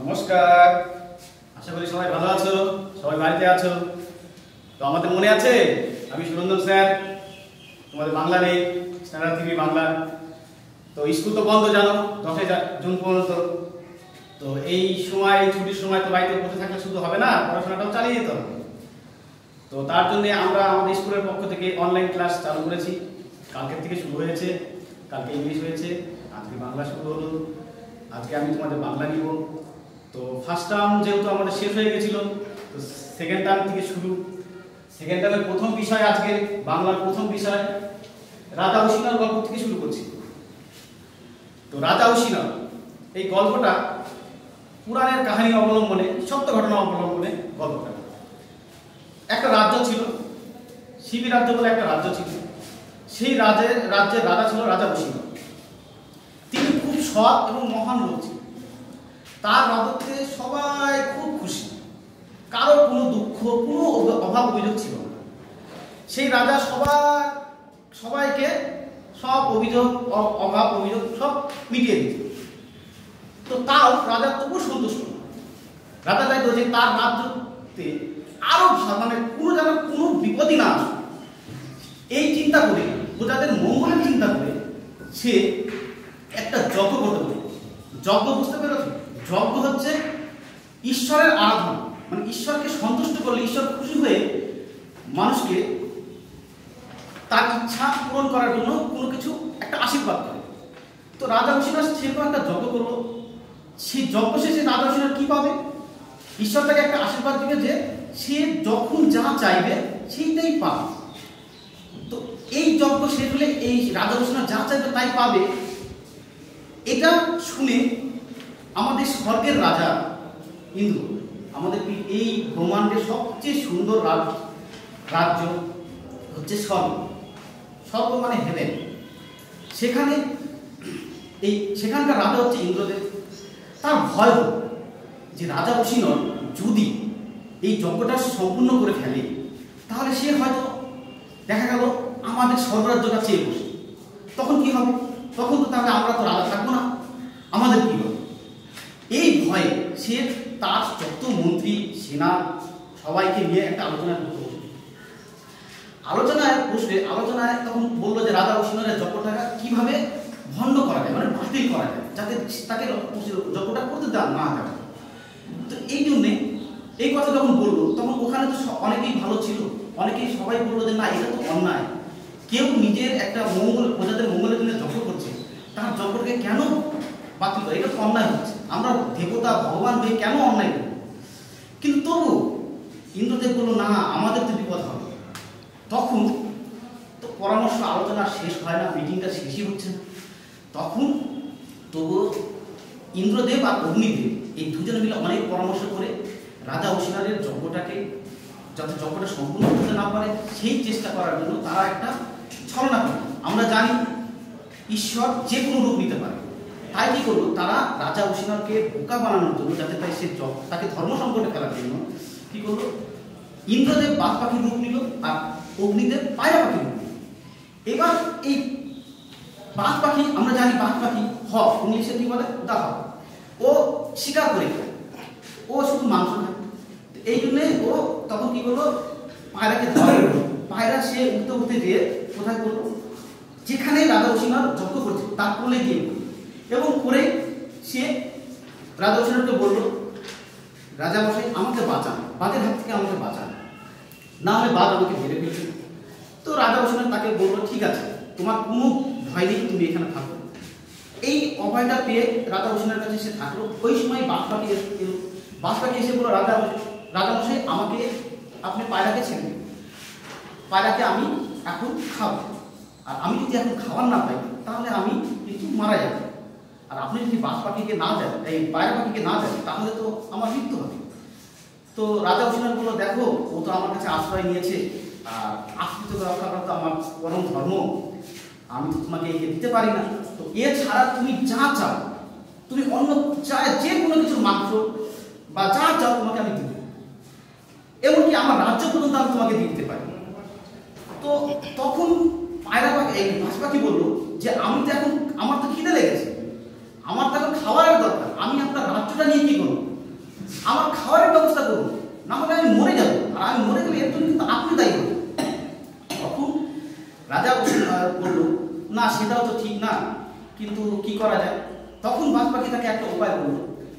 নমস্কার। আশা করি সবাই ভালো আছো, সবাই বাড়িতে আছো। তো আমাদের মনে আছে, আমি সুরঞ্জন স্যার, তোমাদের বাংলা নেই স্ট্যান্ডার্ড টিভি বাংলা। তো স্কুল তো বন্ধ, জানো, দশই জুন পর্যন্ত। তো এই সময় ছুটির সময় তো বাড়িতে বসে থাকলে শুধু হবে না, পড়াশোনাটাও চালিয়ে যেতে হবে। তো তার জন্য আমরা আমাদের স্কুলের পক্ষ থেকে অনলাইন ক্লাস চালু করেছি। কালকের থেকে শুরু হয়েছে, কালকে ইংলিশ হয়েছে, আজকে বাংলা শুরু হলো। আজকে আমি তোমাদের বাংলা নিব। তো ফার্স্ট টার্ম যেহেতু আমাদের শেষ হয়ে গেছিল, তো সেকেন্ড টার্ম থেকে শুরু। সেকেন্ড টার্মের প্রথম বিষয় আজকে, বাংলার প্রথম বিষয় রাজা উসিনার গল্প থেকে শুরু করছি। তো রাজা উসিনা এই গল্পটা পুরাণের কাহিনী অবলম্বনে, সত্য ঘটনা অবলম্বনে গল্পটা। একটা রাজ্য ছিল, শিবি রাজ্য বলে একটা রাজ্য ছিল। সেই রাজ্যের রাজ্যের রাজা ছিল রাজা বসিমা তিনি খুব সৎ এবং মহান লোক তার রাজত্বে সবাই খুব খুশি। কারও কোনো দুঃখ, কোনো অভ- অভাব অভিযোগ ছিল না। সেই রাজা সবার, সবাইকে সব অভিযোগ অভাব অভিযোগ সব মিটিয়ে দিত। তো তাও রাজা তবু সন্তুষ্ট। রাজা চাইতো যে তার রাজ্যতে আরও মানে কোনো যেন কোনো বিপদই না আসে এই চিন্তা করে, প্রজাদের মঙ্গলের চিন্তা করে সে একটা যজ্ঞ করতে বলে যজ্ঞ বুঝতে পেরেছ? যজ্ঞ হচ্ছে ঈশ্বরের আরাধনা। মানে ঈশ্বরকে সন্তুষ্ট করলে, ঈশ্বর খুশি হয়ে মানুষকে তার ইচ্ছা পূরণ করার জন্য কোনো কিছু একটা আশীর্বাদ করে। তো রাজা উসিনাস সেরকম একটা যজ্ঞ করল। সেই যজ্ঞ শেষে রাজা উসিনার কী পাবে? ঈশ্বর তাকে একটা আশীর্বাদ দিবে যে সে যখন যা চাইবে সেইটাই পাবে। তো এই যজ্ঞ শেষ হলে এই রাজা উসিনা যা চাইবে তাই পাবে। এটা শুনে আমাদের স্বর্গের রাজা ইন্দ্র। আমাদের এই ব্রহ্মাণ্ডের সবচেয়ে সুন্দর রাজ রাজ্য হচ্ছে স্বর্গ। স্বর্গ মানে হেভেন সেখানে এই সেখানকার রাজা হচ্ছে ইন্দ্রদেব। তার ভয় যে রাজা বসিনর যদি এই যজ্ঞটা সম্পূর্ণ করে ফেলে, তাহলে সে হয়তো দেখা গেল আমাদের স্বর্গরাজ্যটা চেয়ে বসে। তখন কি হবে? তখন তো তাহলে আমরা তো রাজা থাকব না আমাদের কি হবে এই ভয়ে সে তার যত মন্ত্রী, সেনা, সবাইকে নিয়ে একটা আলোচনা করতে। আলোচনায় বসবে আলোচনায় তখন বলল যে, রাজা উসিনের যজ্ঞটাকা কীভাবে ভণ্ড করা যায় মানে বাতিল করা যায়, যাতে তাকে যজ্ঞটা করতে দেওয়া না যায়? তো এই জন্যে এই কথা যখন বলল, তখন ওখানে তো অনেকেই ভালো ছিল। অনেকেই সবাই বলল যে, না, এটা তো অন্যায়। কেউ নিজের একটা মঙ্গল, প্রজাদের মঙ্গলের জন্য যজ্ঞ করছে, তার যজ্ঞটাকে কেন বাতিল করে? এটা তো অন্যায় হচ্ছে। আমরা দেবতা, ভগবান হয়ে কেন অন্যায় করব? কিন্তু তবু ইন্দ্রদেব বলল, না, আমাদের তো বিপদ হবে। তখন তো পরামর্শ, আলোচনা শেষ হয় না মিটিংটা শেষই হচ্ছে না। তখন তবু ইন্দ্রদেব আর অগ্নিদেব এই দুজন মিলে অনেক পরামর্শ করে রাজা অসিনারের যজ্ঞটাকে, যাতে যজ্ঞটা সম্পূর্ণ করতে না পারে, সেই চেষ্টা করার জন্য তারা একটা ছলনা করে আমরা জানি ঈশ্বর যে কোনো রূপ নিতে পারে। তাই কি করল? তারা রাজা অসিনারকে বোকা বানানোর জন্য, যাতে তাই সে তাকে ধর্ম সংকটে ফেলার জন্য কি করল? ইন্দ্রদেব বাঘ পাখির রূপ নিল আর অগ্নিদেব পায়রা পাখির রূপ নিল। এবার এই বাঘ পাখি, আমরা জানি বাঘ পাখি হ, ইংলিশে কি বলে? দা হক ও শিকার করে ও শুধু মাংস খায়। এই জন্যে ও তখন কি করল? পায়রাকে ধরে পায়রা সে উঠতে উঠতে গিয়ে কোথায় করল যেখানে রাজা উসিনার যজ্ঞ করছে, তার কোলে গিয়ে। এবং করে সে রাজা উসিনারকে বলল রাজা মশাই আমাকে বাঁচান বাঘের হাত থেকে আমাকে বাঁচান। না হলে বাঘ আমাকে মেরে ফেলবে। তো রাজা তাকে বলল, ঠিক আছে, তোমার কোনো ভয় নেই, তুমি এখানে থাকো। এই অভয়টা পেয়ে রাজা কাছে সে থাকল। ওই সময় বাঘ পাখি এস- বাঘ পাখি এসে বলল রাজা রাজা মশাই আমাকে আপনি পায়রাকে ছেড়ে দিন। পায়রাকে আমি এখন খাব। আর আমি যদি এখন খাবার না পাই, তাহলে আমি কিন্তু মারা যাব। আর আপনি যদি বাঘ পাখিকে না দেন, এই পায়রা পাখিকে না দেন, তাহলে তো আমার মৃত্যু হবে। তো রাজা উসিনার বলল, দেখো, ও তো আমার কাছে আশ্রয় নিয়েছে। আর আশ্রিত রক্ষা তো আমার পরম ধর্ম। আমি তো তোমাকে একে দিতে পারি না। তো এছাড়া তুমি যা চাও, তুমি অন্য চায় যে কোনো কিছু মাংস বা যা চাও তোমাকে আমি দিব। এমনকি আমার রাজ্য পর্যন্ত আমি তোমাকে দিতে পারি। তো তখন পায়রা পাখি, এই হাঁস পাখি বলল যে, আমি তো এখন, আমার তো খিদে লেগেছে। আমার তো এখন খাবারের দরকার, আমি আপনার রাজ্যটা নিয়ে কি করব? আমার খাবারের ব্যবস্থা করুন না হলে আমি মরে যাব, আর আমি মরে গেলে এর জন্য কিন্তু আপনি দায়ী হবেন। তখন রাজা বলল, না, সেটাও তো ঠিক না, কিন্তু কি করা যায়? তখন বাজ পাখি তাকে একটা উপায় বলল,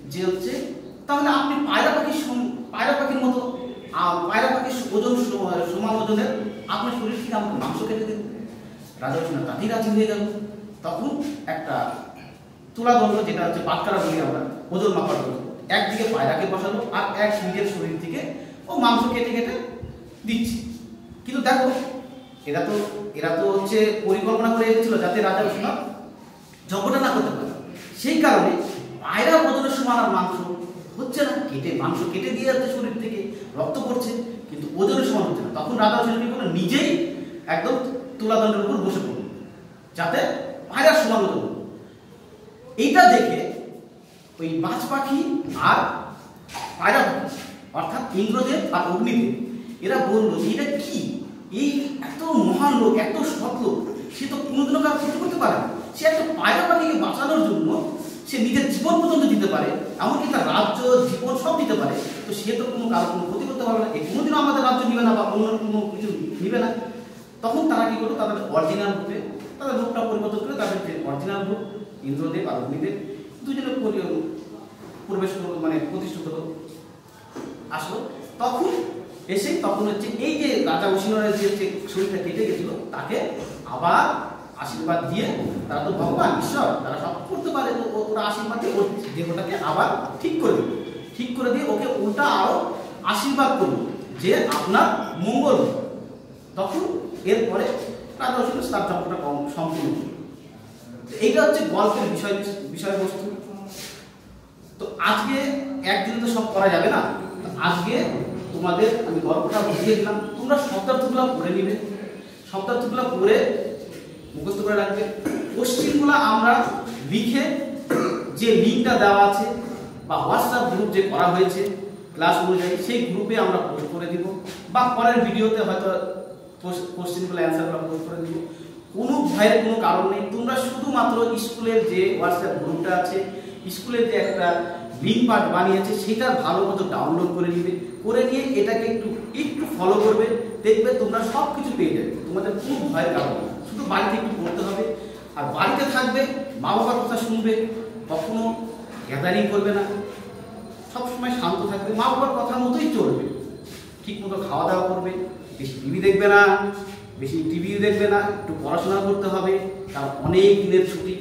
যে হচ্ছে, তাহলে আপনি পায়রা পাখির পায়রা পাখির মতো পায়রা পাখির ওজন সম- সমান ওজনের আপনার শরীর থেকে আমাকে মাংস কেটে দিন। রাজা তাতেই রাজি হয়ে গেল তখন একটা তুলা দণ্ড যেটা হচ্ছে বাটকারা বলি আমরা, ওজন মাপার জন্য একদিকে পায়রাকে বসালো আর এক নিজের শরীর থেকে ও মাংস কেটে কেটে দিচ্ছে। কিন্তু দেখো, এরা তো এরা তো হচ্ছে পরিকল্পনা করে এসেছিল যাতে রাজা উষ্ণ জব্বটা না করতে পারে। সেই কারণে পায়রা ওজনের সমান আর মাংস হচ্ছে না। কেটে, মাংস কেটে দিয়ে যাচ্ছে শরীর থেকে, রক্ত পড়ছে, কিন্তু ওজনের সমান হচ্ছে না। তখন রাজা উষ্ণ কি করল নিজেই একদম তুলাদণ্ডের উপর বসে পড়ল যাতে পায়রা সমান হয়। এইটা দেখে ওই বাজ পাখি আর পায়রা অর্থাৎ ইন্দ্রদেব আর অগ্নিদেব। এরা বলল যে এটা কি? এই এত মহান লোক, এত সৎ লোক, সে তো কোনোদিনও কার ক্ষতি করতে পারে না। সে একটা পায়রা পাখিকে বাঁচানোর জন্য সে নিজের জীবন পর্যন্ত দিতে পারে, এমনকি তার রাজ্য, জীবন সব দিতে পারে। তো সে তো কোনো কারও কোনো ক্ষতি করতে পারবে না। এ কোনোদিনও আমাদের রাজ্য নিবে না বা অন্য কোনো কিছু নিবে না। তখন তারা কি করল? তাদের অরিজিনাল রূপে, তাদের রূপটা পরিবর্তন করে তাদের যে অরিজিনাল রূপ ইন্দ্রদেব আর অগ্নিদেব দুজনে পরি- প্রবেশ করল মানে প্রতিষ্ঠিত হলো। আসলো। তখন এসে তখন হচ্ছে এই যে রাজা উসিনের যে শরীরটা কেটে গেছিল, তাকে আবার আশীর্বাদ দিয়ে তারা তো ভগবান, ঈশ্বর, তারা সব করতে পারে ওরা আশীর্বাদ দিয়ে ওর দেহটাকে আবার ঠিক করে দিল। ঠিক করে দিয়ে ওকে উল্টা আরও আশীর্বাদ করল যে আপনার মঙ্গল। তখন এরপরে রাজা উসিন তার কম সম্পূর্ণ এইটা হচ্ছে গল্পের বিষয়, বিষয়বস্তু। তো আজকে একদিন তো সব করা যাবে না? আজকে তোমাদের আমি গল্পটা বুঝিয়ে দিলাম। তোমরা শব্দার্থগুলো পড়ে নিবে। শব্দার্থগুলো পড়ে মুখস্থ করে রাখবে। কোশ্চিনগুলো আমরা লিখে যে লিঙ্কটা দেওয়া আছে বা হোয়াটসঅ্যাপ গ্রুপ যে করা হয়েছে ক্লাস অনুযায়ী, সেই গ্রুপে আমরা পোস্ট করে দিব। বা পরের ভিডিওতে হয়তো কোশ্চেনগুলো অ্যান্সারগুলো পোস্ট করে দিব। কোনো ভয়ের কোনো কারণ নেই। তোমরা শুধুমাত্র স্কুলের যে হোয়াটসঅ্যাপ গ্রুপটা আছে, স্কুলের যে একটা লিঙ্ক পার্ট বানিয়েছে, সেটা ভালো মতো ডাউনলোড করে নিবে। করে নিয়ে এটাকে একটু একটু ফলো করবে। দেখবে তোমরা সব কিছু পেয়ে যাবে। তোমাদের কোনো ভয়ের কারণ শুধু বাড়িতে একটু পড়তে হবে। আর বাড়িতে থাকবে মা বাবার কথা শুনবে, কখনো গ্যাদারিং করবে না। সবসময় শান্ত থাকবে। মা বাবার কথা মতোই চলবে। ঠিক মতো খাওয়া দাওয়া করবে। বেশি টিভি দেখবে না। বেশি টিভিও দেখবে না, একটু পড়াশোনা করতে হবে, কারণ অনেক দিনের ছুটি।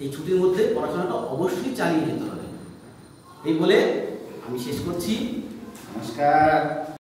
এই ছুটির মধ্যে পড়াশোনাটা অবশ্যই চালিয়ে যেতে হবে। এই বলে আমি শেষ করছি। নমস্কার।